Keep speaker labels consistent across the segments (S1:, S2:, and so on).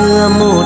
S1: thưa mùa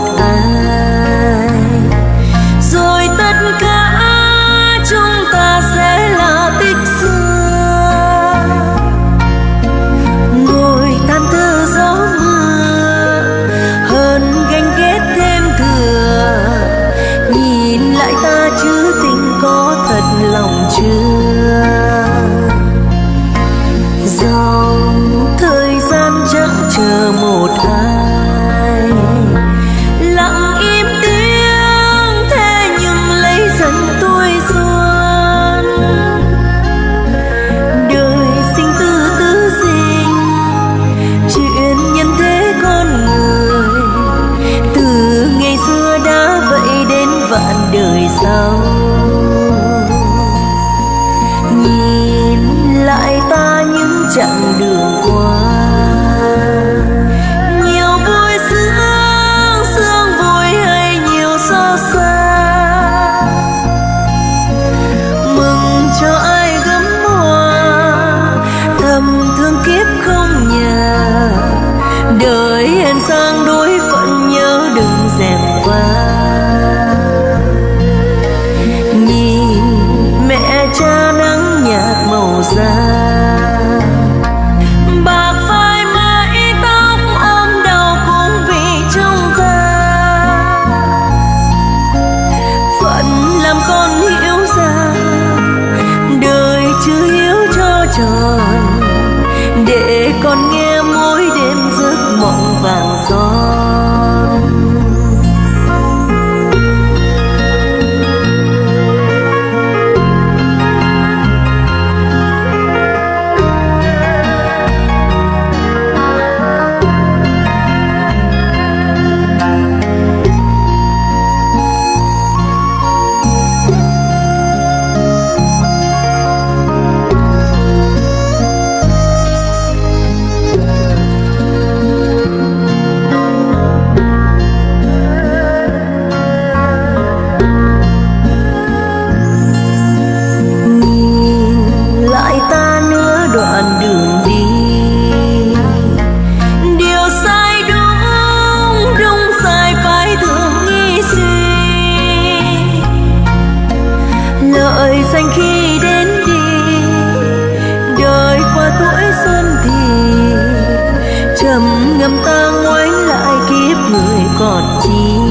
S1: ngầm ta ngoái lại kiếp người còn chi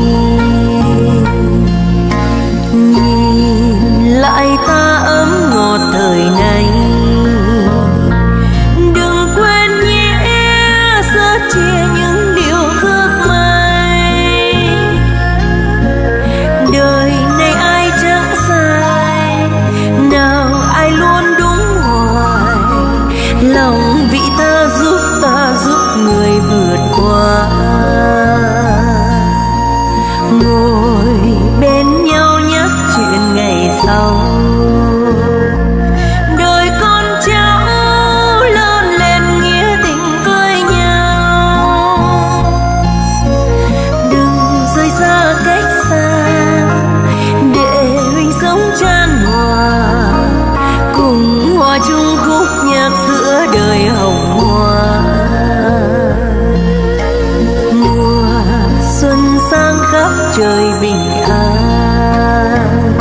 S1: trời bình an.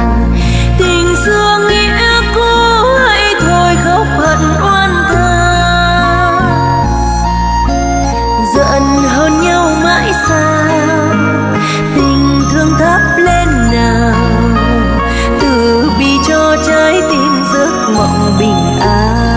S1: Tình xưa nghĩa cũ hãy thôi khóc hận oan tha giận hơn nhau mãi xa tình thương thắp lên nào? Từ bi cho trái tim giấc mộng bình an.